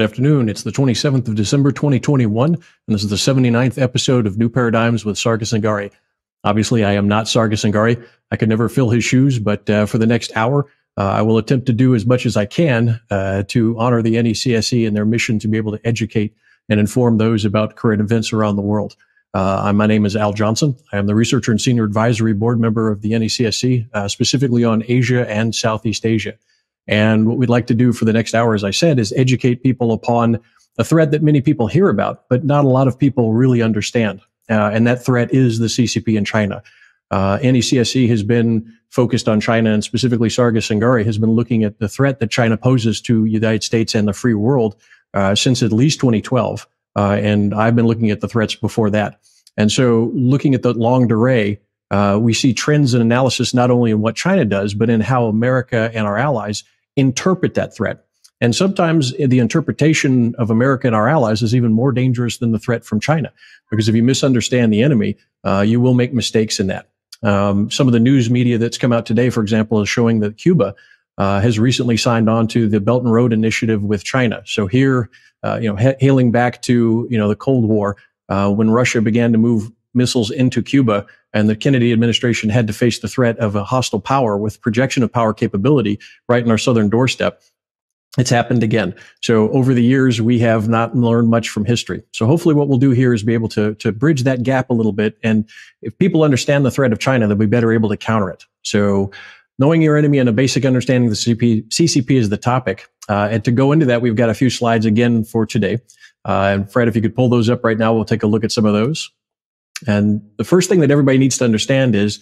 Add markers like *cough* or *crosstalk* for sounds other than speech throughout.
Good afternoon. It's the 27th of December, 2021, and this is the 79th episode of New Paradigms with Sargis Sangari. Obviously, I am not Sargis Sangari. I could never fill his shoes, but uh, for the next hour, uh, I will attempt to do as much as I can uh, to honor the NECSE and their mission to be able to educate and inform those about current events around the world. Uh, my name is Al Johnson. I am the researcher and senior advisory board member of the NECSE, uh, specifically on Asia and Southeast Asia. And what we'd like to do for the next hour, as I said, is educate people upon a threat that many people hear about, but not a lot of people really understand. Uh, and that threat is the CCP in China. Uh, NECSE has been focused on China and specifically Sargis Sangari has been looking at the threat that China poses to the United States and the free world uh, since at least 2012. Uh, and I've been looking at the threats before that. And so looking at the longue durée, uh, we see trends and analysis not only in what China does, but in how America and our allies interpret that threat. And sometimes the interpretation of America and our allies is even more dangerous than the threat from China. Because if you misunderstand the enemy, uh, you will make mistakes in that. Um, some of the news media that's come out today, for example, is showing that Cuba uh, has recently signed on to the Belt and Road Initiative with China. So here, uh, you know, ha- hailing back to you know the Cold War, uh, when Russia began to move missiles into Cuba, and the Kennedy administration had to face the threat of a hostile power with projection of power capability right in our southern doorstep. It's happened again. So over the years, we have not learned much from history. So hopefully what we'll do here is be able to, to bridge that gap a little bit. And if people understand the threat of China, they'll be better able to counter it. So knowing your enemy and a basic understanding of the CP, CCP is the topic. Uh, and to go into that, we've got a few slides again for today. Uh, and Fred, if you could pull those up right now, we'll take a look at some of those. And the first thing that everybody needs to understand is,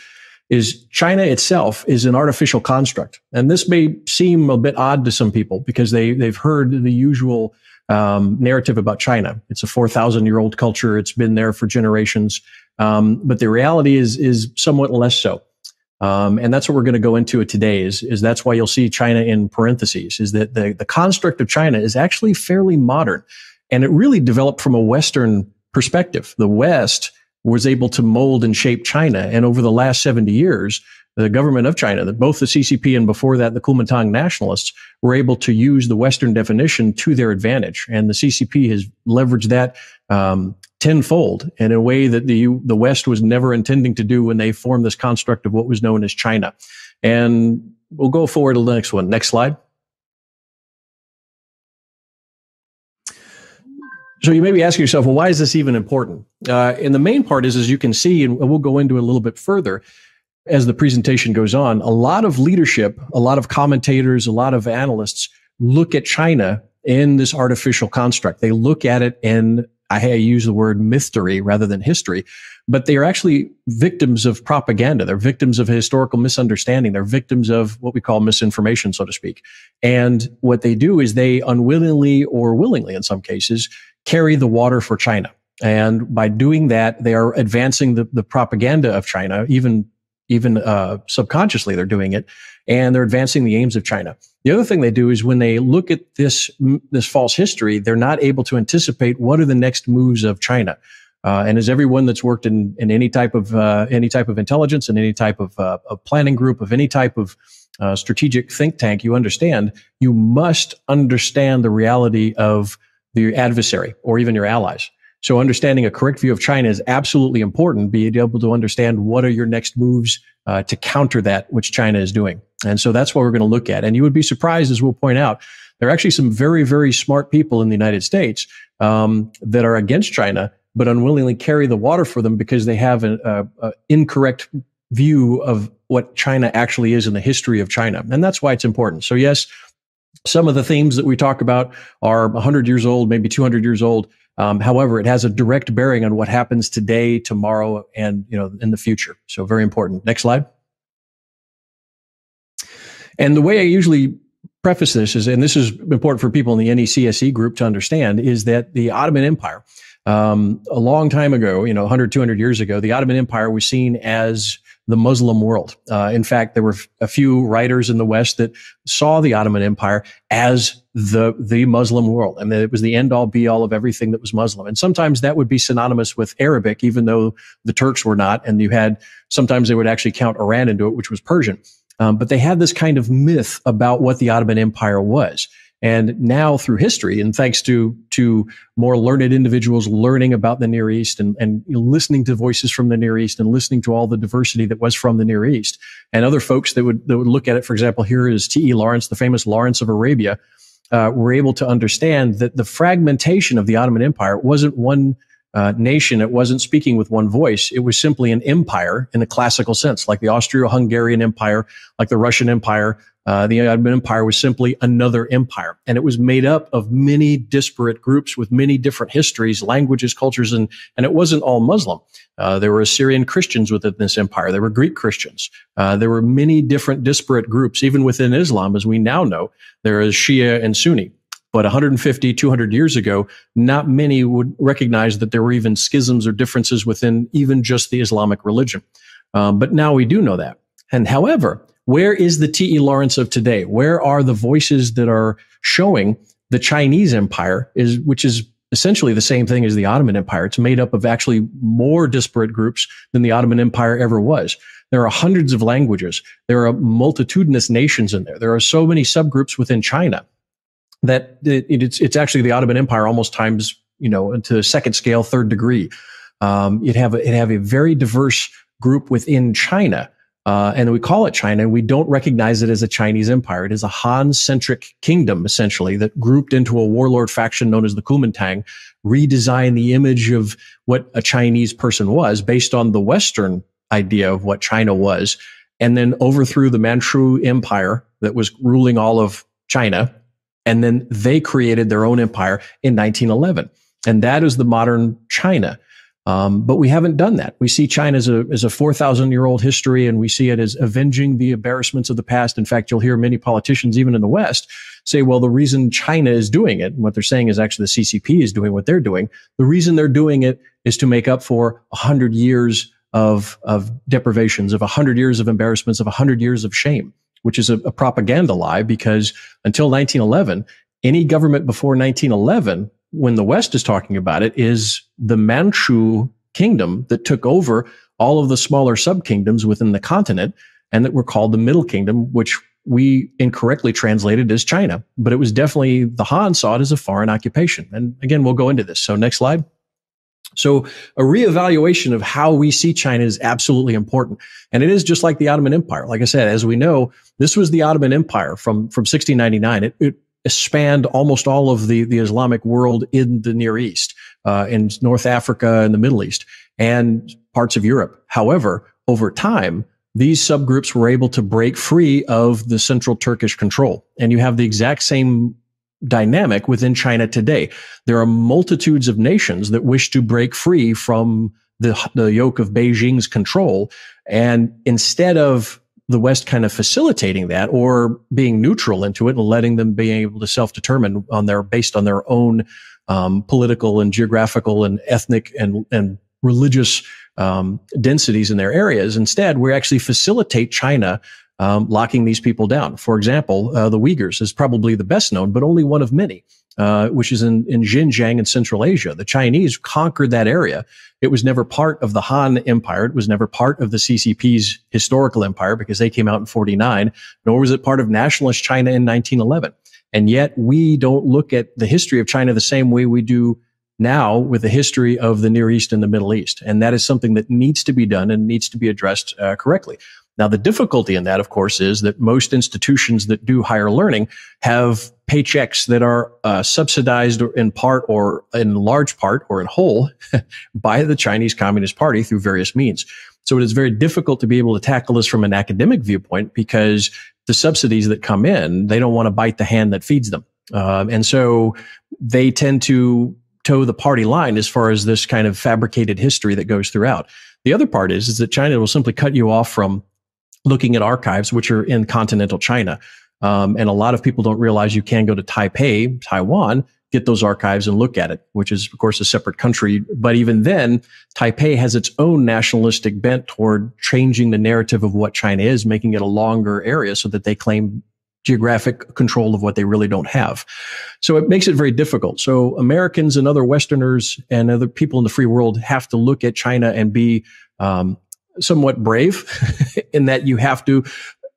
is China itself is an artificial construct. And this may seem a bit odd to some people because they, they've heard the usual um, narrative about China. It's a 4,000 year old culture. It's been there for generations. Um, but the reality is, is somewhat less so. Um, and that's what we're going to go into today is, is that's why you'll see China in parentheses is that the, the construct of China is actually fairly modern and it really developed from a Western perspective. The West was able to mold and shape China. And over the last 70 years, the government of China, that both the CCP and before that, the Kuomintang nationalists were able to use the Western definition to their advantage. And the CCP has leveraged that, um, tenfold in a way that the, the West was never intending to do when they formed this construct of what was known as China. And we'll go forward to the next one. Next slide. So you may be asking yourself, well, why is this even important? Uh, and the main part is, as you can see, and we'll go into a little bit further as the presentation goes on, a lot of leadership, a lot of commentators, a lot of analysts look at China in this artificial construct. They look at it in, I use the word mystery rather than history, but they are actually victims of propaganda. They're victims of historical misunderstanding. They're victims of what we call misinformation, so to speak. And what they do is they unwillingly or willingly, in some cases, carry the water for China. And by doing that, they are advancing the, the propaganda of China, even even uh, subconsciously they're doing it, and they're advancing the aims of China. The other thing they do is when they look at this this false history, they're not able to anticipate what are the next moves of China. Uh, and as everyone that's worked in, in any type of uh, any type of intelligence and any type of, uh, planning group of any type of uh, strategic think tank, you understand you must understand the reality of the adversary or even your allies. So understanding a correct view of China is absolutely important. Being able to understand what are your next moves uh, to counter that which China is doing. And so that's what we're going to look at. And you would be surprised, as we'll point out, there are actually some very, very smart people in the United States um, that are against China, but unwillingly carry the water for them because they have an incorrect view of what China actually is in the history of China. And that's why it's important. So yes, some of the themes that we talk about are 100 years old, maybe 200 years old. Um, however, it has a direct bearing on what happens today, tomorrow, and you know in the future. So very important. Next slide. And the way I usually preface this is, and this is important for people in the NECSE group to understand, is that the Ottoman Empire, um, a long time ago, you know, 100, 200 years ago, the Ottoman Empire was seen as the Muslim world. Uh, in fact, there were a few writers in the West that saw the Ottoman Empire as the the Muslim world, and that it was the end all be all of everything that was Muslim. And sometimes that would be synonymous with Arabic, even though the Turks were not. And you had sometimes they would actually count Iran into it, which was Persian. Um, but they had this kind of myth about what the Ottoman Empire was. And now through history, and thanks to to more learned individuals learning about the Near East and, and listening to voices from the Near East and listening to all the diversity that was from the Near East, and other folks that would that would look at it, for example, here is T.E. Lawrence, the famous Lawrence of Arabia, uh, were able to understand that the fragmentation of the Ottoman Empire wasn't one uh, nation. It wasn't speaking with one voice. It was simply an empire in the classical sense, like the Austro-Hungarian Empire, like the Russian Empire, uh, the Ottoman Empire was simply another empire, and it was made up of many disparate groups with many different histories, languages, cultures, and and it wasn't all Muslim. Uh, there were Assyrian Christians within this empire. There were Greek Christians. Uh, there were many different disparate groups, even within Islam, as we now know. There is Shia and Sunni. But 150, 200 years ago, not many would recognize that there were even schisms or differences within even just the Islamic religion. Um, but now we do know that. And however, where is the T.E. Lawrence of today? Where are the voices that are showing the Chinese empire is, which is essentially the same thing as the Ottoman Empire. It's made up of actually more disparate groups than the Ottoman Empire ever was. There are hundreds of languages. There are multitudinous nations in there. There are so many subgroups within China that it, it's, it's actually the Ottoman Empire almost times, you know, to second scale, third degree. Um, it have, it have a very diverse group within China uh, and we call it China, and we don't recognize it as a Chinese empire. It is a Han-centric kingdom, essentially, that grouped into a warlord faction known as the Kuomintang, redesigned the image of what a Chinese person was based on the Western idea of what China was, and then overthrew the Manchu Empire that was ruling all of China. And then they created their own empire in 1911. And that is the modern China. Um, but we haven't done that. We see China as a, as a 4,000 year old history and we see it as avenging the embarrassments of the past. In fact, you'll hear many politicians, even in the West, say, well, the reason China is doing it, and what they're saying is actually the CCP is doing what they're doing. The reason they're doing it is to make up for 100 years of, of deprivations, of 100 years of embarrassments, of 100 years of shame, which is a, a propaganda lie because until 1911, any government before 1911 when the West is talking about it is the Manchu kingdom that took over all of the smaller sub kingdoms within the continent and that were called the Middle Kingdom, which we incorrectly translated as China. But it was definitely the Han saw it as a foreign occupation. And again, we'll go into this. So next slide. So a reevaluation of how we see China is absolutely important. And it is just like the Ottoman Empire. Like I said, as we know, this was the Ottoman Empire from, from 1699. It, it spanned almost all of the, the Islamic world in the Near East, uh, in North Africa and the Middle East and parts of Europe. However, over time, these subgroups were able to break free of the central Turkish control. And you have the exact same dynamic within China today. There are multitudes of nations that wish to break free from the, the yoke of Beijing's control. And instead of the West kind of facilitating that or being neutral into it and letting them be able to self-determine on their based on their own um, political and geographical and ethnic and and religious um, densities in their areas. Instead, we actually facilitate China um, locking these people down. For example, uh, the Uyghurs is probably the best known, but only one of many, uh, which is in, in Xinjiang in Central Asia. The Chinese conquered that area. It was never part of the Han Empire. It was never part of the CCP's historical empire because they came out in 49, nor was it part of nationalist China in 1911. And yet we don't look at the history of China the same way we do now with the history of the Near East and the Middle East. And that is something that needs to be done and needs to be addressed uh, correctly. Now, the difficulty in that, of course, is that most institutions that do higher learning have paychecks that are uh, subsidized in part or in large part or in whole *laughs* by the Chinese Communist Party through various means. So it is very difficult to be able to tackle this from an academic viewpoint because the subsidies that come in, they don't want to bite the hand that feeds them. Um, and so they tend to toe the party line as far as this kind of fabricated history that goes throughout. The other part is, is that China will simply cut you off from looking at archives, which are in continental China. Um, and a lot of people don't realize you can go to Taipei, Taiwan, get those archives and look at it, which is, of course, a separate country. But even then, Taipei has its own nationalistic bent toward changing the narrative of what China is, making it a longer area so that they claim geographic control of what they really don't have. So it makes it very difficult. So Americans and other Westerners and other people in the free world have to look at China and be um, somewhat brave *laughs* in that you have to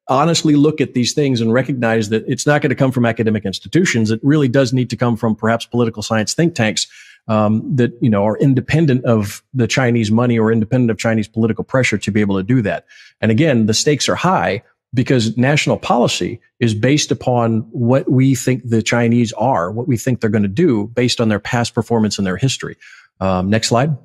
honestly look at these things and recognize that it's not going to come from academic institutions. It really does need to come from perhaps political science think tanks um, that you know are independent of the Chinese money or independent of Chinese political pressure to be able to do that. And again, the stakes are high because national policy is based upon what we think the Chinese are, what we think they're going to do based on their past performance and their history. Um, next slide.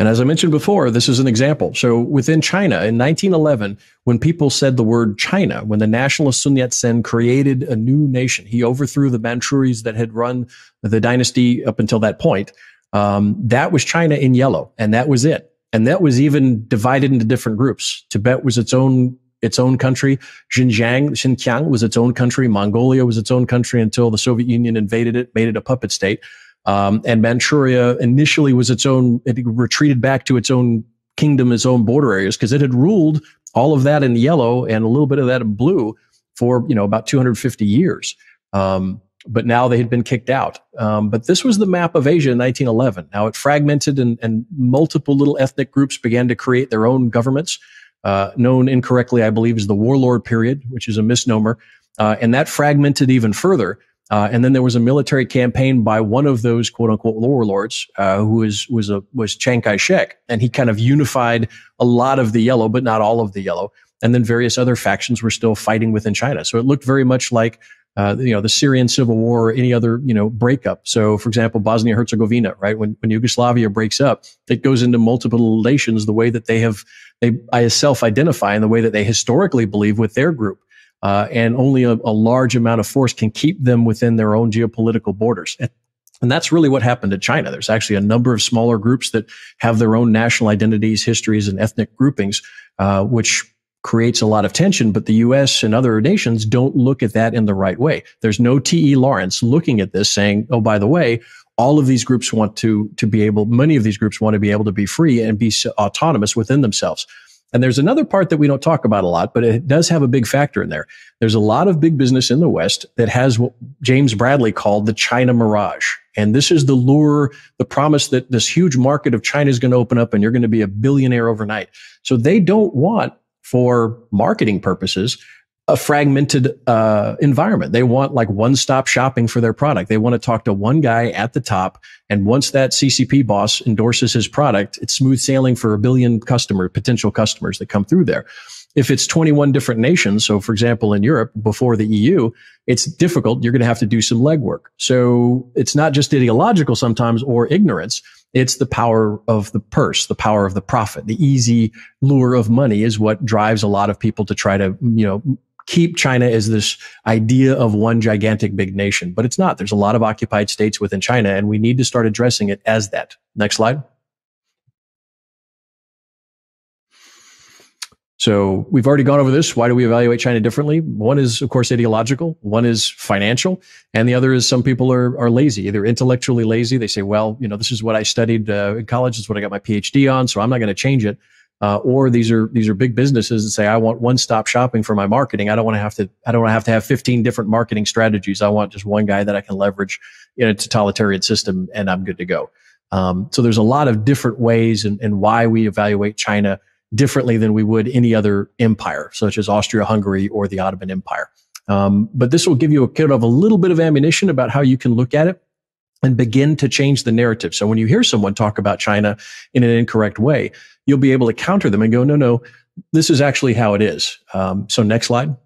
And as I mentioned before, this is an example. So within China in 1911, when people said the word China, when the nationalist Sun Yat-sen created a new nation, he overthrew the Manchuris that had run the dynasty up until that point. Um, that was China in yellow, and that was it. And that was even divided into different groups. Tibet was its own its own country. Xinjiang, Xinjiang was its own country. Mongolia was its own country until the Soviet Union invaded it, made it a puppet state. Um, and Manchuria initially was its own, it retreated back to its own kingdom, its own border areas, because it had ruled all of that in yellow and a little bit of that in blue for, you know, about 250 years. Um, but now they had been kicked out. Um, but this was the map of Asia in 1911. Now it fragmented and, and multiple little ethnic groups began to create their own governments, uh, known incorrectly, I believe, as the warlord period, which is a misnomer. Uh, and that fragmented even further uh, and then there was a military campaign by one of those quote unquote warlords, uh, who was, was a, was Chiang Kai-shek. And he kind of unified a lot of the yellow, but not all of the yellow. And then various other factions were still fighting within China. So it looked very much like, uh, you know, the Syrian civil war or any other, you know, breakup. So, for example, Bosnia Herzegovina, right? When, when Yugoslavia breaks up, it goes into multiple nations the way that they have, they I self identify in the way that they historically believe with their group uh, and only a, a, large amount of force can keep them within their own geopolitical borders. And that's really what happened to China. There's actually a number of smaller groups that have their own national identities, histories, and ethnic groupings, uh, which creates a lot of tension. But the U.S. and other nations don't look at that in the right way. There's no T.E. Lawrence looking at this saying, "Oh, by the way." All of these groups want to to be able. Many of these groups want to be able to be free and be autonomous within themselves. And there's another part that we don't talk about a lot, but it does have a big factor in there. There's a lot of big business in the West that has what James Bradley called the China mirage. And this is the lure, the promise that this huge market of China is going to open up and you're going to be a billionaire overnight. So they don't want for marketing purposes a fragmented uh, environment. They want like one stop shopping for their product. They want to talk to one guy at the top. And once that CCP boss endorses his product, it's smooth sailing for a billion customer, potential customers that come through there. If it's 21 different nations, so for example, in Europe before the EU, it's difficult. You're going to have to do some legwork. So it's not just ideological sometimes or ignorance. It's the power of the purse, the power of the profit, the easy lure of money is what drives a lot of people to try to, you know, keep China as this idea of one gigantic big nation, but it's not. There's a lot of occupied states within China, and we need to start addressing it as that. Next slide. So we've already gone over this. Why do we evaluate China differently? One is, of course, ideological. One is financial. And the other is some people are, are lazy, either intellectually lazy. They say, well, you know, this is what I studied uh, in college. This is what I got my PhD on. So I'm not going to change it. Uh, or these are these are big businesses that say I want one stop shopping for my marketing. I don't want to have to I don't want to have to have 15 different marketing strategies. I want just one guy that I can leverage in a totalitarian system, and I'm good to go. Um, so there's a lot of different ways and, and why we evaluate China differently than we would any other empire, such as Austria-Hungary or the Ottoman Empire. Um, but this will give you a kind of a little bit of ammunition about how you can look at it and begin to change the narrative. So when you hear someone talk about China in an incorrect way, you'll be able to counter them and go, no, no, this is actually how it is. Um, so next slide.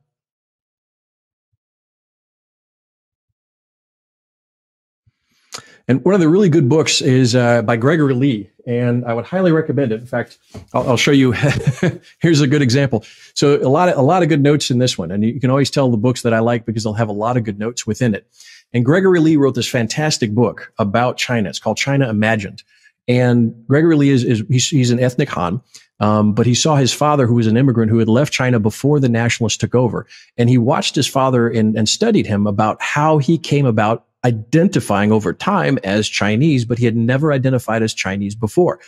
And one of the really good books is uh, by Gregory Lee, and I would highly recommend it. In fact, I'll, I'll show you. *laughs* here's a good example. So a lot of a lot of good notes in this one, and you can always tell the books that I like because they'll have a lot of good notes within it. And Gregory Lee wrote this fantastic book about China. It's called China Imagined. And Gregory Lee is, is he's, he's an ethnic Han, um, but he saw his father, who was an immigrant who had left China before the nationalists took over. And he watched his father and, and studied him about how he came about identifying over time as Chinese, but he had never identified as Chinese before.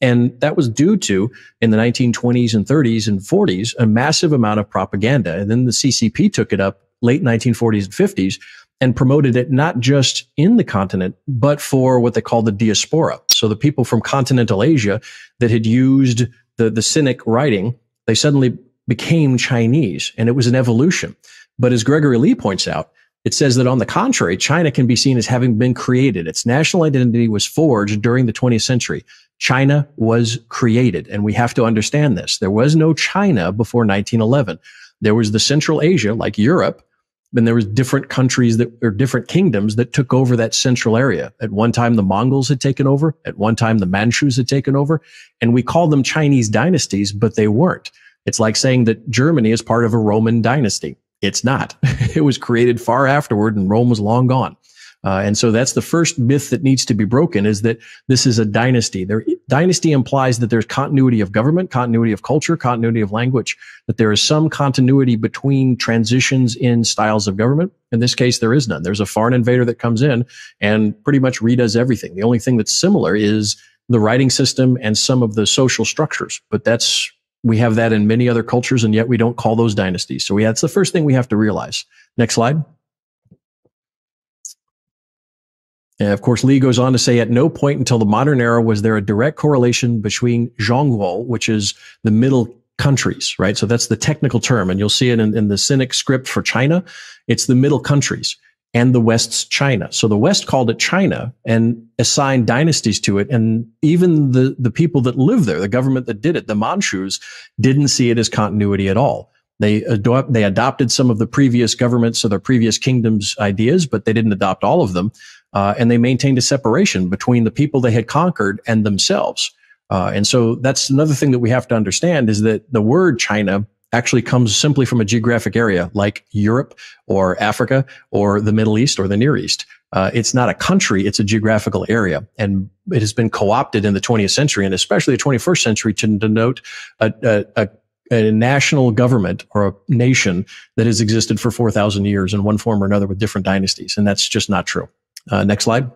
And that was due to, in the 1920s and 30s and 40s, a massive amount of propaganda. And then the CCP took it up late 1940s and 50s and promoted it not just in the continent, but for what they call the diaspora. So the people from continental Asia that had used the, the Sinic writing, they suddenly became Chinese and it was an evolution. But as Gregory Lee points out, it says that on the contrary, China can be seen as having been created. Its national identity was forged during the 20th century. China was created, and we have to understand this. There was no China before 1911. There was the Central Asia, like Europe, and there was different countries that or different kingdoms that took over that central area. At one time, the Mongols had taken over. At one time, the Manchus had taken over, and we call them Chinese dynasties, but they weren't. It's like saying that Germany is part of a Roman dynasty. It's not. *laughs* it was created far afterward, and Rome was long gone. Uh, and so that's the first myth that needs to be broken is that this is a dynasty. There, dynasty implies that there's continuity of government, continuity of culture, continuity of language, that there is some continuity between transitions in styles of government. In this case, there is none. There's a foreign invader that comes in and pretty much redoes everything. The only thing that's similar is the writing system and some of the social structures, but that's we have that in many other cultures, and yet we don't call those dynasties. So we, that's the first thing we have to realize. Next slide. And of course, Lee goes on to say, at no point until the modern era was there a direct correlation between Zhongguo, which is the middle countries, right? So that's the technical term. And you'll see it in, in the Sinic script for China. It's the middle countries and the West's China. So the West called it China and assigned dynasties to it. And even the, the people that live there, the government that did it, the Manchus, didn't see it as continuity at all. They they adopted some of the previous governments or their previous kingdoms ideas, but they didn't adopt all of them. Uh, and they maintained a separation between the people they had conquered and themselves. Uh, and so that's another thing that we have to understand is that the word China actually comes simply from a geographic area like Europe or Africa or the Middle East or the Near East. Uh, it's not a country, it's a geographical area. And it has been co-opted in the 20th century and especially the 21st century to denote a, a, a a national government or a nation that has existed for 4,000 years in one form or another with different dynasties. And that's just not true. Uh, next slide.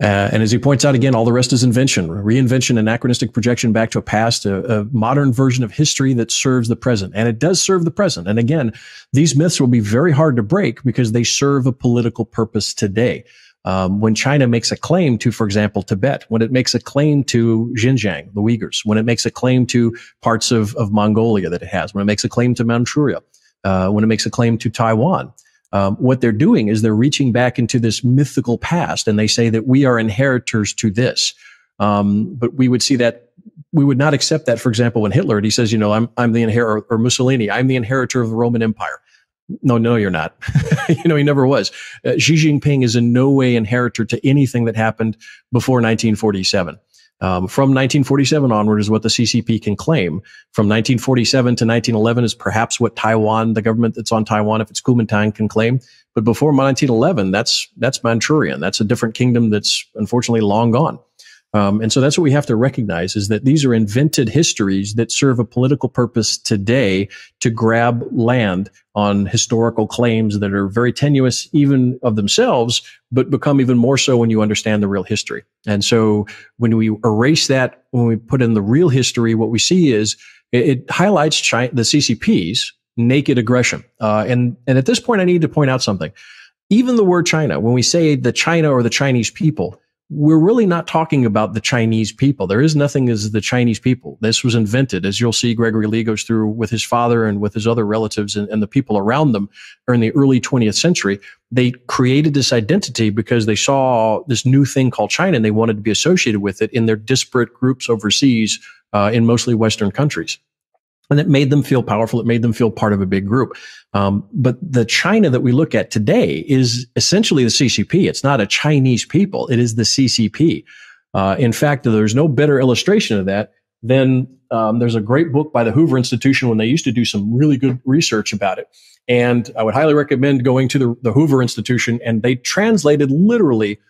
Uh, and as he points out again, all the rest is invention, reinvention, anachronistic projection back to a past, a, a, modern version of history that serves the present. And it does serve the present. And again, these myths will be very hard to break because they serve a political purpose today. Um, when China makes a claim to, for example, Tibet, when it makes a claim to Xinjiang, the Uyghurs, when it makes a claim to parts of, of Mongolia that it has, when it makes a claim to Manchuria, uh, when it makes a claim to Taiwan, um, what they're doing is they're reaching back into this mythical past and they say that we are inheritors to this. Um, but we would see that we would not accept that, for example, when Hitler, he says, you know, I'm, I'm the inheritor or Mussolini, I'm the inheritor of the Roman Empire. No, no, you're not. *laughs* you know, he never was. Uh, Xi Jinping is in no way inheritor to anything that happened before 1947. Um, from 1947 onward is what the CCP can claim. From 1947 to 1911 is perhaps what Taiwan, the government that's on Taiwan, if it's Kuomintang, can claim. But before 1911, that's that's Manchurian. That's a different kingdom that's unfortunately long gone. Um, and so that's what we have to recognize is that these are invented histories that serve a political purpose today to grab land on historical claims that are very tenuous even of themselves, but become even more so when you understand the real history. And so when we erase that, when we put in the real history, what we see is it, it highlights China, the CCP's naked aggression. Uh, and, and at this point, I need to point out something. Even the word China, when we say the China or the Chinese people, we're really not talking about the Chinese people. There is nothing as the Chinese people. This was invented, as you'll see Gregory Lee goes through with his father and with his other relatives and, and the people around them in the early 20th century. They created this identity because they saw this new thing called China and they wanted to be associated with it in their disparate groups overseas uh, in mostly Western countries and it made them feel powerful. It made them feel part of a big group. Um, but the China that we look at today is essentially the CCP. It's not a Chinese people. It is the CCP. Uh, in fact, there's no better illustration of that than um, there's a great book by the Hoover Institution when they used to do some really good research about it. And I would highly recommend going to the, the Hoover Institution and they translated literally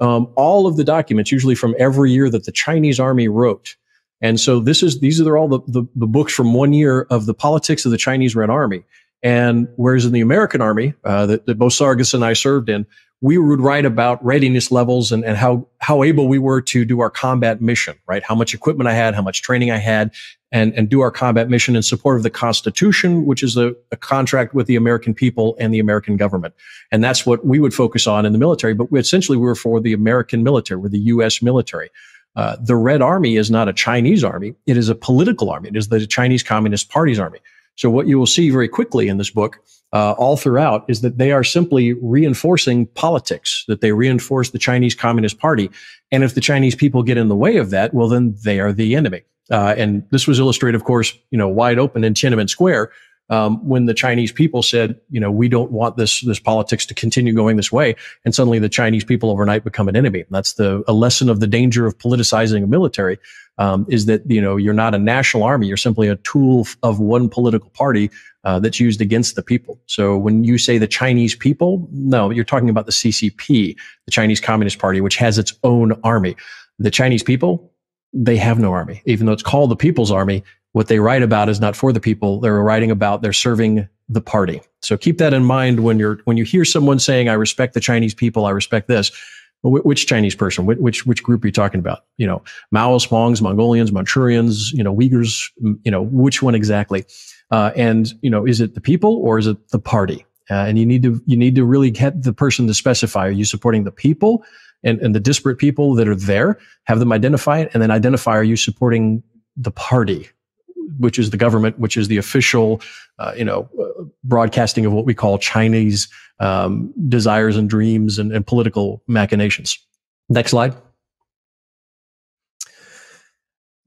um, all of the documents, usually from every year that the Chinese army wrote and so this is these are all the, the, the, books from one year of the politics of the Chinese Red Army. And whereas in the American Army, uh, that, that both Sargis and I served in, we would write about readiness levels and, and how, how able we were to do our combat mission, right? How much equipment I had, how much training I had, and, and do our combat mission in support of the Constitution, which is a, a, contract with the American people and the American government. And that's what we would focus on in the military. But we, essentially, we were for the American military, we're the U.S. military. Uh, the Red Army is not a Chinese army. It is a political army. It is the Chinese Communist Party's army. So what you will see very quickly in this book, uh, all throughout, is that they are simply reinforcing politics, that they reinforce the Chinese Communist Party. And if the Chinese people get in the way of that, well, then they are the enemy. Uh, and this was illustrated, of course, you know, wide open in Tiananmen Square um, when the Chinese people said, you know, we don't want this this politics to continue going this way, and suddenly the Chinese people overnight become an enemy. That's the a lesson of the danger of politicizing a military. Um, is that you know you're not a national army; you're simply a tool of one political party uh, that's used against the people. So when you say the Chinese people, no, you're talking about the CCP, the Chinese Communist Party, which has its own army. The Chinese people, they have no army, even though it's called the People's Army. What they write about is not for the people. They're writing about they're serving the party. So keep that in mind when you're when you hear someone saying, "I respect the Chinese people. I respect this." which Chinese person? Which which group are you talking about? You know, Maoists, Hmongs, Mongolians, Manchurians. You know, Uyghurs. You know, which one exactly? Uh, and you know, is it the people or is it the party? Uh, and you need to you need to really get the person to specify: Are you supporting the people and, and the disparate people that are there? Have them identify it, and then identify: Are you supporting the party, which is the government, which is the official, uh, you know, uh, broadcasting of what we call Chinese um, desires and dreams and, and political machinations. Next slide.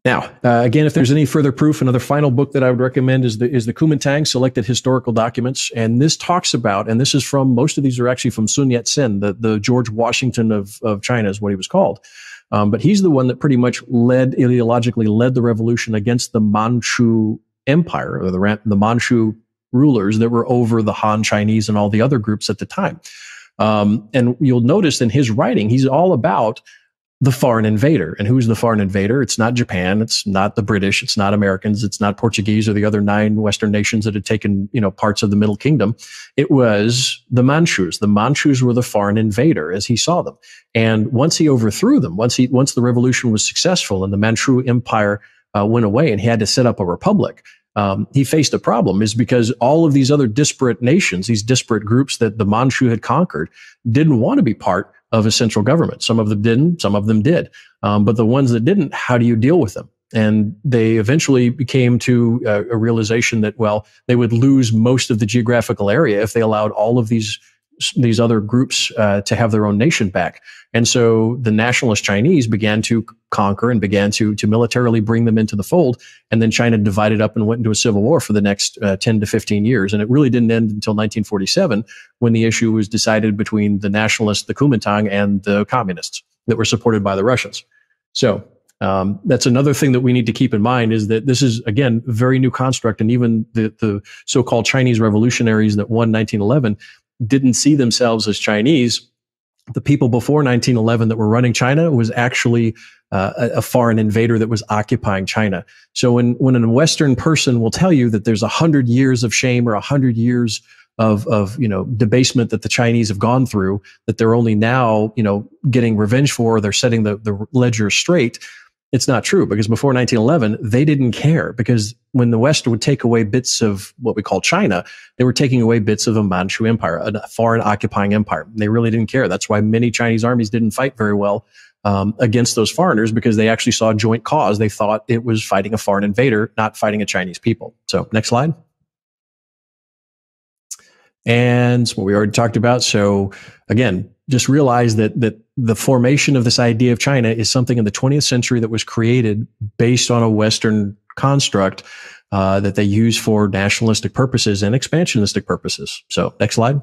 Now, uh, again, if there's any further proof, another final book that I would recommend is the is the Kuomintang Selected Historical Documents, and this talks about, and this is from most of these are actually from Sun Yat Sen, the the George Washington of of China is what he was called, um, but he's the one that pretty much led ideologically led the revolution against the Manchu Empire or the the Manchu rulers that were over the Han Chinese and all the other groups at the time. Um, and you'll notice in his writing, he's all about the foreign invader. And who's the foreign invader? It's not Japan. It's not the British. It's not Americans. It's not Portuguese or the other nine Western nations that had taken, you know, parts of the Middle Kingdom. It was the Manchus. The Manchus were the foreign invader as he saw them. And once he overthrew them, once he, once the revolution was successful and the Manchu empire uh, went away and he had to set up a republic, um, he faced a problem is because all of these other disparate nations, these disparate groups that the Manchu had conquered, didn't want to be part of a central government. Some of them didn't, some of them did. Um, but the ones that didn't, how do you deal with them? And they eventually came to a, a realization that, well, they would lose most of the geographical area if they allowed all of these these other groups uh, to have their own nation back. And so the nationalist Chinese began to conquer and began to to militarily bring them into the fold. And then China divided up and went into a civil war for the next uh, 10 to 15 years. And it really didn't end until 1947 when the issue was decided between the nationalists, the Kuomintang, and the communists that were supported by the Russians. So um, that's another thing that we need to keep in mind is that this is again a very new construct, and even the the so-called Chinese revolutionaries that won 1911 didn't see themselves as Chinese. The people before 1911 that were running China was actually uh, a, a, foreign invader that was occupying China. So when, when a Western person will tell you that there's a hundred years of shame or a hundred years of, of, you know, debasement that the Chinese have gone through, that they're only now, you know, getting revenge for, they're setting the, the ledger straight it's not true because before 1911, they didn't care because when the West would take away bits of what we call China, they were taking away bits of a Manchu empire, a foreign occupying empire. They really didn't care. That's why many Chinese armies didn't fight very well um, against those foreigners because they actually saw a joint cause. They thought it was fighting a foreign invader, not fighting a Chinese people. So next slide. And what we already talked about. So again, just realize that that the formation of this idea of China is something in the 20th century that was created based on a Western construct uh, that they use for nationalistic purposes and expansionistic purposes. So, next slide.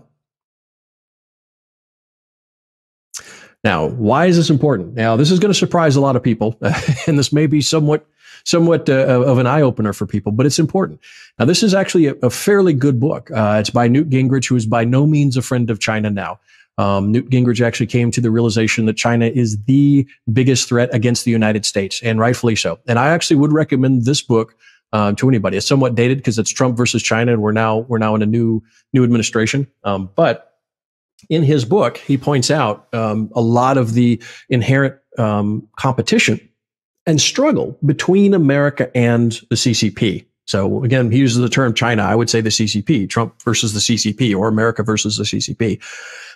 Now, why is this important? Now, this is going to surprise a lot of people, *laughs* and this may be somewhat somewhat uh, of an eye opener for people, but it's important. Now, this is actually a, a fairly good book. Uh, it's by Newt Gingrich, who is by no means a friend of China now. Um, Newt Gingrich actually came to the realization that China is the biggest threat against the United States, and rightfully so. And I actually would recommend this book uh, to anybody. It's somewhat dated because it's Trump versus China, and we're now we're now in a new new administration. Um, but in his book, he points out um, a lot of the inherent um, competition and struggle between America and the CCP. So again, he uses the term China. I would say the CCP, Trump versus the CCP, or America versus the CCP.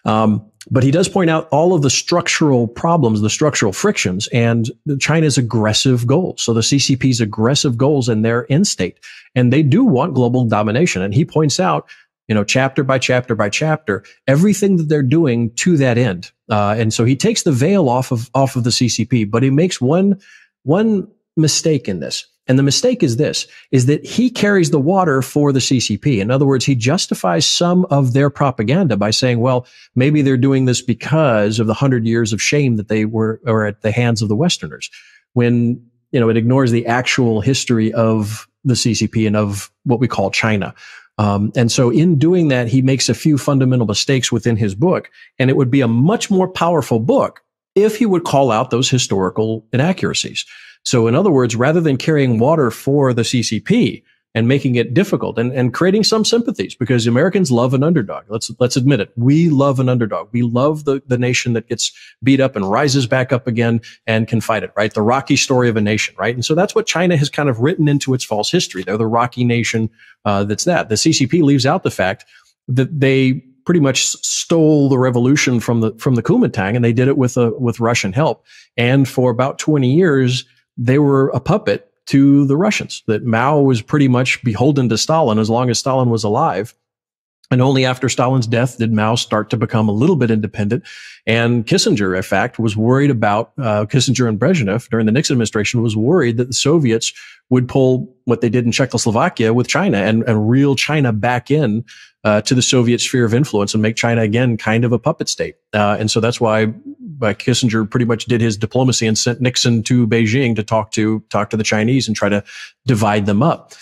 Um, but he does point out all of the structural problems, the structural frictions, and China's aggressive goals. So the CCP's aggressive goals and their end state, and they do want global domination. And he points out, you know, chapter by chapter by chapter, everything that they're doing to that end. Uh, and so he takes the veil off of off of the CCP, but he makes one one mistake in this. And the mistake is this, is that he carries the water for the CCP. In other words, he justifies some of their propaganda by saying, well, maybe they're doing this because of the hundred years of shame that they were, or at the hands of the Westerners. When, you know, it ignores the actual history of the CCP and of what we call China. Um, and so in doing that, he makes a few fundamental mistakes within his book. And it would be a much more powerful book if he would call out those historical inaccuracies. So in other words, rather than carrying water for the CCP and making it difficult and, and creating some sympathies because Americans love an underdog. Let's, let's admit it. We love an underdog. We love the, the nation that gets beat up and rises back up again and can fight it, right? The Rocky story of a nation, right? And so that's what China has kind of written into its false history. They're the Rocky nation. Uh, that's that. The CCP leaves out the fact that they pretty much stole the revolution from the from the Kuomintang, and they did it with a with Russian help. And for about twenty years, they were a puppet to the Russians, that Mao was pretty much beholden to Stalin as long as Stalin was alive. And only after Stalin's death did Mao start to become a little bit independent. And Kissinger, in fact, was worried about uh, Kissinger and Brezhnev during the Nixon administration was worried that the Soviets would pull what they did in Czechoslovakia with China and, and reel China back in uh, to the Soviet sphere of influence and make China again kind of a puppet state. Uh, and so that's why uh, Kissinger pretty much did his diplomacy and sent Nixon to Beijing to talk to talk to the Chinese and try to divide them up.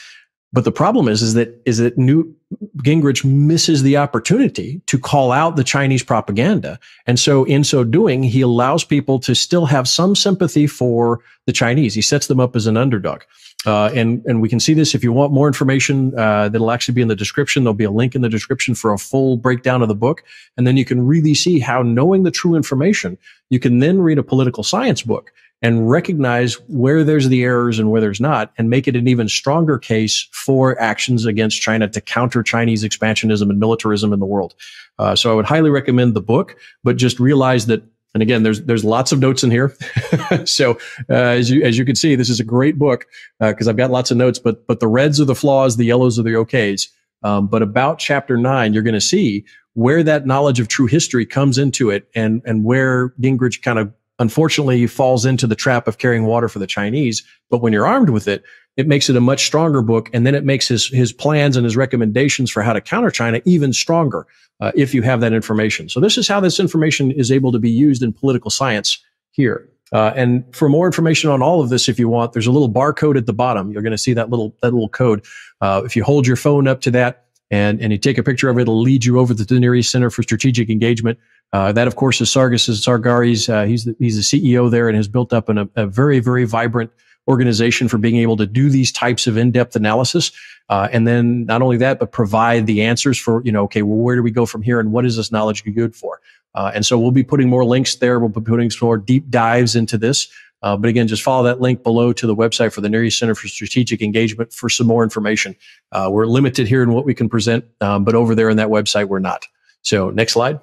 But the problem is, is that is that Newt Gingrich misses the opportunity to call out the Chinese propaganda, and so in so doing, he allows people to still have some sympathy for the Chinese. He sets them up as an underdog. Uh, and and we can see this if you want more information uh, that'll actually be in the description there'll be a link in the description for a full breakdown of the book and then you can really see how knowing the true information you can then read a political science book and recognize where there's the errors and where there's not and make it an even stronger case for actions against China to counter Chinese expansionism and militarism in the world. Uh, so I would highly recommend the book, but just realize that and again, there's there's lots of notes in here. *laughs* so uh, as you as you can see, this is a great book because uh, I've got lots of notes. But but the reds are the flaws, the yellows are the okays. Um, but about chapter nine, you're going to see where that knowledge of true history comes into it, and and where Gingrich kind of unfortunately falls into the trap of carrying water for the Chinese. But when you're armed with it, it makes it a much stronger book. And then it makes his, his plans and his recommendations for how to counter China even stronger uh, if you have that information. So this is how this information is able to be used in political science here. Uh, and for more information on all of this, if you want, there's a little barcode at the bottom. You're going to see that little that little code. Uh, if you hold your phone up to that and and you take a picture of it, it'll lead you over to the Near East Center for Strategic Engagement. Uh, that, of course, is Sargis Sangari. Uh, he's the, he's the CEO there and has built up an, a, a very very vibrant organization for being able to do these types of in-depth analysis. Uh, and then not only that, but provide the answers for, you know, okay, well, where do we go from here and what is this knowledge good for? Uh, and so we'll be putting more links there. We'll be putting some more deep dives into this. Uh, but again, just follow that link below to the website for the Near East Center for Strategic Engagement for some more information. Uh, we're limited here in what we can present, um, but over there in that website, we're not. So next slide.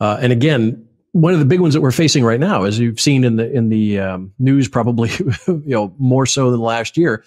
Uh, and again, one of the big ones that we're facing right now, as you've seen in the in the um, news, probably *laughs* you know more so than last year,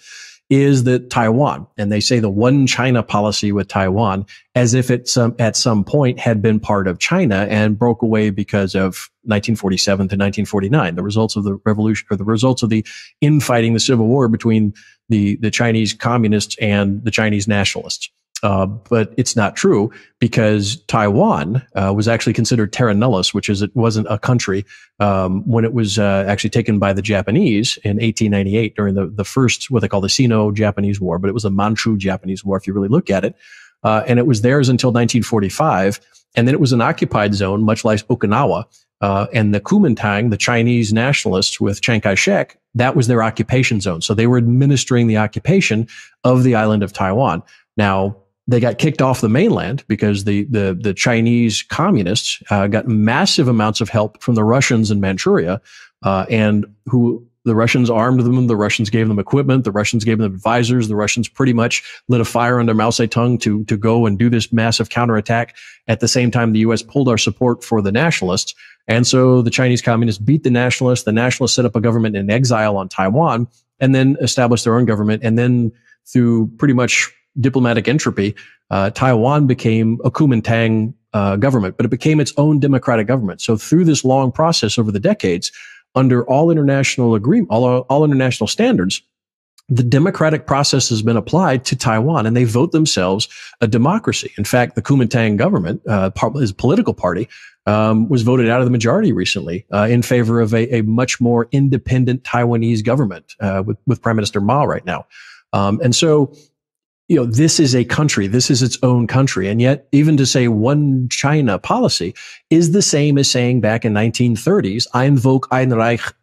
is that Taiwan, and they say the one China policy with Taiwan, as if it some at some point had been part of China and broke away because of 1947 to 1949, the results of the revolution or the results of the infighting, the civil war between the the Chinese communists and the Chinese nationalists. Uh, but it's not true because Taiwan uh, was actually considered terra nullius, which is it wasn't a country um, when it was uh, actually taken by the Japanese in 1898 during the the first what they call the Sino-Japanese War, but it was a Manchu-Japanese War if you really look at it, uh, and it was theirs until 1945, and then it was an occupied zone, much like Okinawa. Uh, and the Kuomintang, the Chinese nationalists with Chiang Kai-shek, that was their occupation zone. So they were administering the occupation of the island of Taiwan. Now, they got kicked off the mainland because the the, the Chinese communists uh, got massive amounts of help from the Russians in Manchuria uh, and who the Russians armed them. The Russians gave them equipment. The Russians gave them advisors. The Russians pretty much lit a fire under Mao Zedong to, to go and do this massive counterattack. At the same time, the U.S. pulled our support for the nationalists. And so the Chinese communists beat the nationalists. The nationalists set up a government in exile on Taiwan and then established their own government. And then through pretty much diplomatic entropy, uh, Taiwan became a Kuomintang uh, government, but it became its own democratic government. So through this long process over the decades, under all international agreement, all, all international standards, the democratic process has been applied to Taiwan and they vote themselves a democracy. In fact, the Kuomintang government, uh, his political party, um, was voted out of the majority recently uh, in favor of a, a, much more independent Taiwanese government uh, with, with Prime Minister Ma right now. Um, and so you know, this is a country, this is its own country. And yet, even to say one China policy is the same as saying back in 1930s, Ein Volk, ein Reich, *laughs*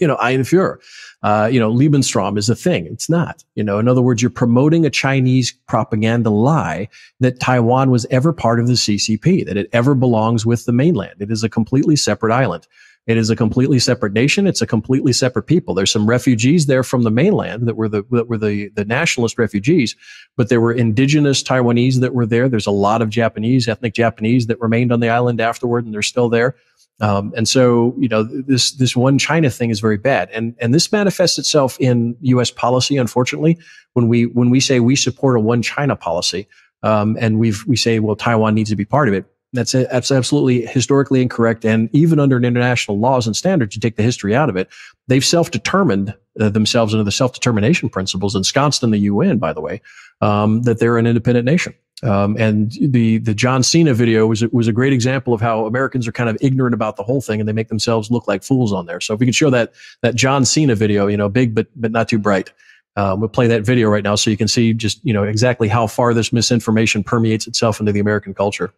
you know, ein Führer. Uh, you know, Lebensraum is a thing. It's not. You know, in other words, you're promoting a Chinese propaganda lie that Taiwan was ever part of the CCP, that it ever belongs with the mainland. It is a completely separate island. It is a completely separate nation. It's a completely separate people. There's some refugees there from the mainland that were the that were the the nationalist refugees, but there were indigenous Taiwanese that were there. There's a lot of Japanese, ethnic Japanese that remained on the island afterward, and they're still there. Um, and so, you know, this this one China thing is very bad, and and this manifests itself in U.S. policy. Unfortunately, when we when we say we support a one China policy, um, and we we say well Taiwan needs to be part of it, that's, that's absolutely historically incorrect. And even under international laws and standards, you take the history out of it. They've self-determined uh, themselves under the self-determination principles ensconced in the UN, by the way, um, that they're an independent nation. Um, and the the John Cena video was was a great example of how Americans are kind of ignorant about the whole thing, and they make themselves look like fools on there. So if we could show that that John Cena video, you know, big but but not too bright. Um, we'll play that video right now so you can see just you know exactly how far this misinformation permeates itself into the American culture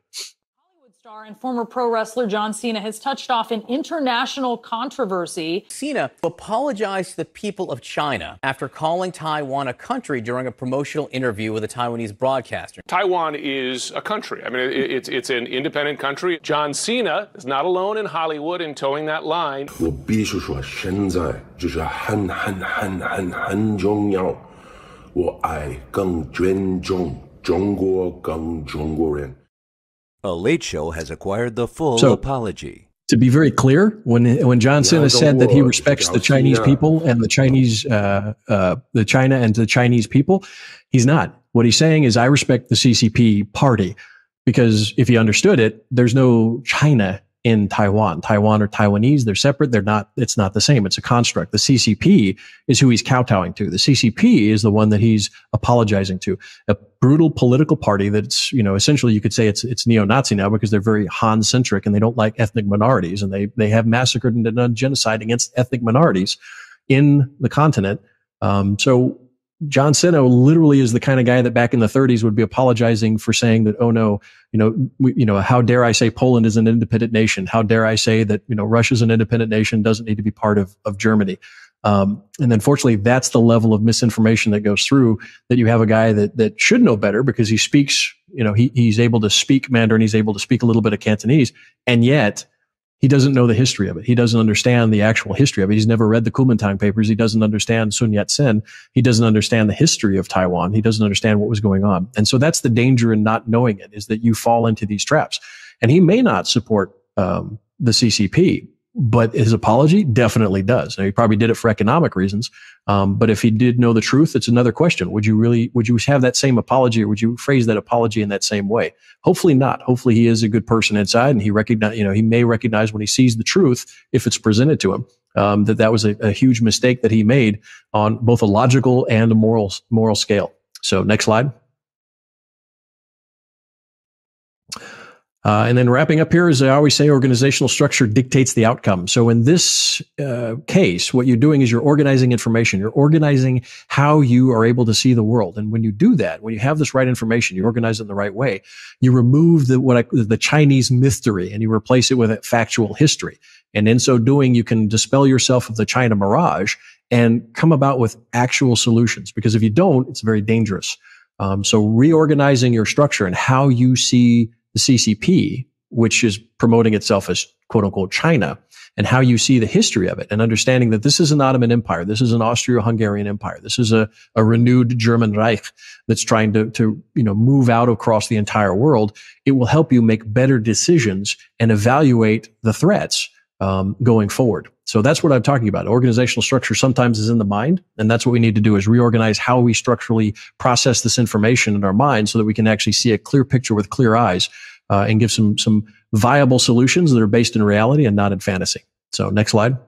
and former pro wrestler John Cena has touched off an international controversy. Cena apologized to the people of China after calling Taiwan a country during a promotional interview with a Taiwanese broadcaster. Taiwan is a country. I mean, it, it's, it's an independent country. John Cena is not alone in Hollywood in toeing that line. 我必须说，现在就是很很很很很重要。我爱更尊重中国，更中国人。A Late Show has acquired the full so, apology. To be very clear, when when John Cena said that he respects the Chinese people and the Chinese uh, uh, the China and the Chinese people, he's not. What he's saying is, I respect the CCP party because if he understood it, there's no China in Taiwan. Taiwan or Taiwanese, they're separate. They're not, it's not the same. It's a construct. The CCP is who he's kowtowing to. The CCP is the one that he's apologizing to. A brutal political party that's, you know, essentially you could say it's, it's neo-Nazi now because they're very Han centric and they don't like ethnic minorities and they, they have massacred and done genocide against ethnic minorities in the continent. Um, so John Cena literally is the kind of guy that back in the 30s would be apologizing for saying that, oh no, you know, we, you know, how dare I say Poland is an independent nation? How dare I say that, you know, Russia's an independent nation, doesn't need to be part of, of Germany. Um, and then fortunately, that's the level of misinformation that goes through that you have a guy that, that should know better because he speaks, you know, he, he's able to speak Mandarin. He's able to speak a little bit of Cantonese. And yet he doesn't know the history of it. He doesn't understand the actual history of it. He's never read the Kuomintang papers. He doesn't understand Sun Yat-sen. He doesn't understand the history of Taiwan. He doesn't understand what was going on. And so that's the danger in not knowing it is that you fall into these traps. And he may not support um, the CCP, but his apology definitely does. Now, he probably did it for economic reasons. Um, but if he did know the truth, it's another question. Would you really, would you have that same apology or would you phrase that apology in that same way? Hopefully not. Hopefully he is a good person inside and he recognize, you know, he may recognize when he sees the truth, if it's presented to him, um, that that was a, a huge mistake that he made on both a logical and a moral, moral scale. So next slide. Uh, and then wrapping up here, as I always say, organizational structure dictates the outcome. So in this uh, case, what you're doing is you're organizing information. You're organizing how you are able to see the world. And when you do that, when you have this right information, you organize it in the right way. You remove the what I, the Chinese mythtory and you replace it with a factual history. And in so doing, you can dispel yourself of the China mirage and come about with actual solutions. Because if you don't, it's very dangerous. Um, so reorganizing your structure and how you see the CCP, which is promoting itself as quote unquote China, and how you see the history of it and understanding that this is an Ottoman Empire. This is an Austro-Hungarian Empire. This is a, a renewed German Reich that's trying to, to, you know, move out across the entire world. It will help you make better decisions and evaluate the threats um, going forward. So that's what I'm talking about. Organizational structure sometimes is in the mind, and that's what we need to do is reorganize how we structurally process this information in our mind so that we can actually see a clear picture with clear eyes uh, and give some some viable solutions that are based in reality and not in fantasy. So next slide.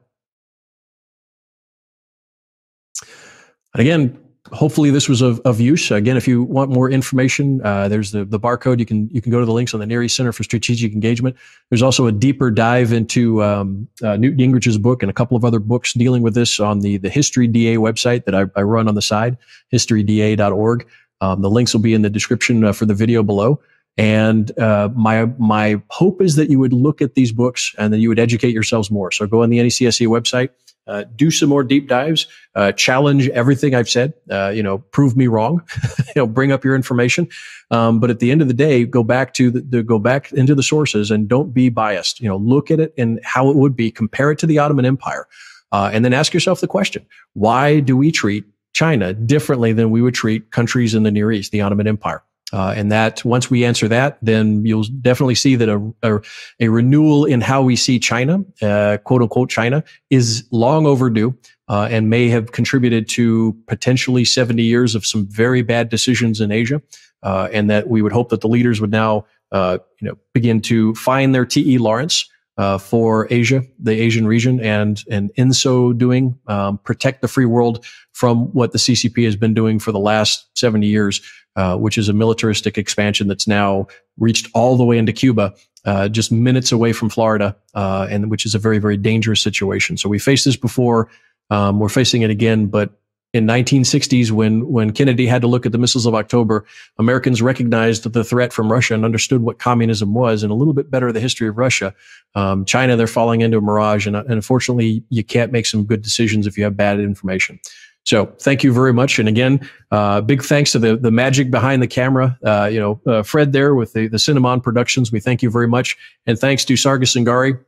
And again, hopefully this was of, of use. Again, if you want more information, uh, there's the, the barcode. You can you can go to the links on the Near East Center for Strategic Engagement. There's also a deeper dive into um, uh, Newt Gingrich's book and a couple of other books dealing with this on the the History DA website that I, I run on the side, historyda.org. Um, the links will be in the description uh, for the video below. And uh, my my hope is that you would look at these books and then you would educate yourselves more. So go on the NECSE website uh, do some more deep dives, uh, challenge everything I've said, uh, you know, prove me wrong, *laughs* you know, bring up your information. Um, but at the end of the day, go back to the, the, go back into the sources and don't be biased. You know, look at it and how it would be, compare it to the Ottoman Empire. Uh, and then ask yourself the question, why do we treat China differently than we would treat countries in the Near East, the Ottoman Empire? Uh, and that once we answer that, then you'll definitely see that a, a, a renewal in how we see China, uh, quote unquote China, is long overdue uh, and may have contributed to potentially 70 years of some very bad decisions in Asia. Uh, and that we would hope that the leaders would now, uh, you know, begin to find their T.E. Lawrence uh, for Asia, the Asian region, and and in so doing, um, protect the free world from what the CCP has been doing for the last 70 years, uh, which is a militaristic expansion that's now reached all the way into Cuba, uh, just minutes away from Florida, uh, and which is a very very dangerous situation. So we faced this before. Um, we're facing it again, but in 1960s when when Kennedy had to look at the missiles of October, Americans recognized the threat from Russia and understood what communism was, and a little bit better the history of Russia. Um, China, they're falling into a mirage, and, and unfortunately, you can't make some good decisions if you have bad information. So thank you very much. And again, uh, big thanks to the, the magic behind the camera. Uh, you know, uh, Fred there with the, the Cinnamon Productions. We thank you very much. And thanks to Sargis Sangari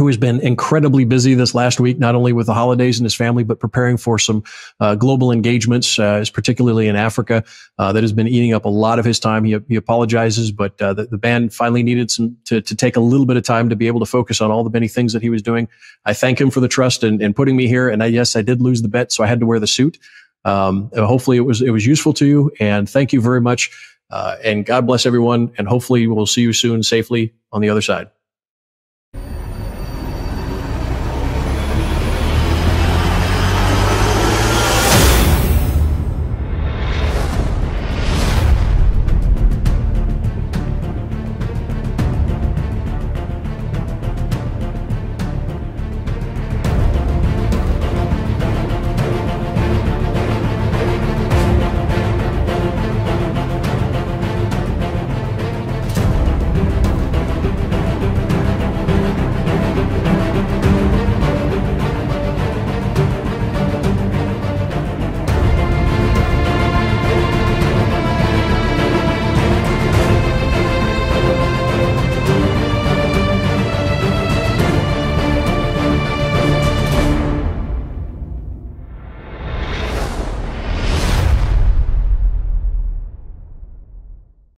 who has been incredibly busy this last week, not only with the holidays and his family, but preparing for some uh, global engagements, uh, particularly in Africa, uh, that has been eating up a lot of his time. He, he apologizes, but uh, the, the, band finally needed some to, to take a little bit of time to be able to focus on all the many things that he was doing. I thank him for the trust and, and putting me here. And I, yes, I did lose the bet, so I had to wear the suit. Um, hopefully, it was it was useful to you, and thank you very much. Uh, and God bless everyone. And hopefully, we'll see you soon safely on the other side.